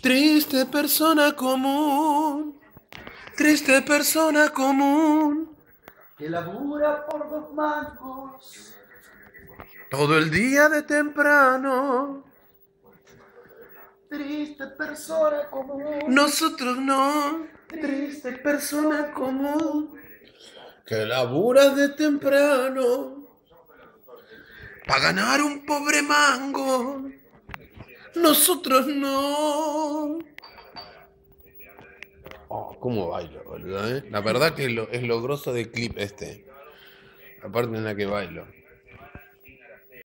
Triste persona común, triste persona común, que labura por dos mangos. todo el día de temprano. Triste persona común. Nosotros no, triste persona común, que labura de temprano para ganar un pobre mango. Nosotros no. Oh, cómo bailo, boludo, ¿eh? La verdad que es lo, grosso del clip este. La parte en la que bailo.